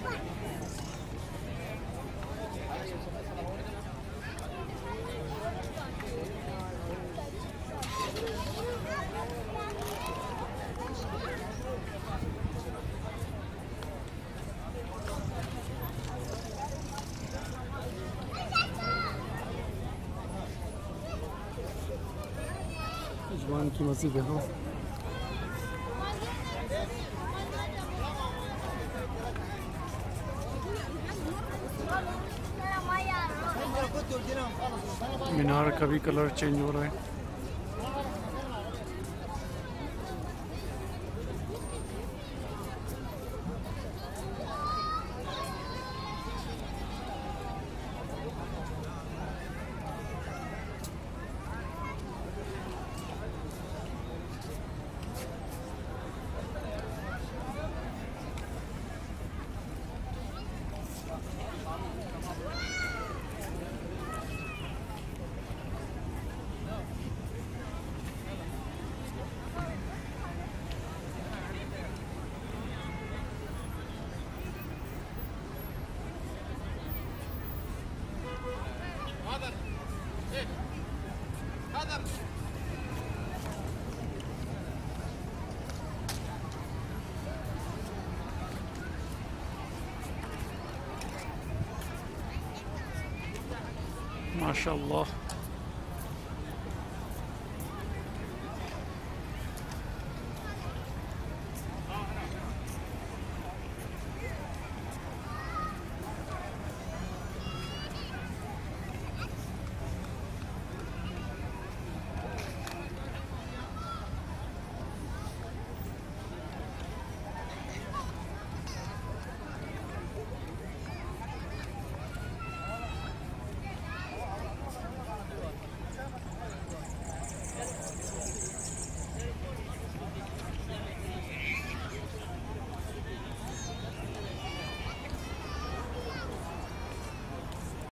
Şu que kim asıl मीनार का भी colour change हो रहा है। Mashallah.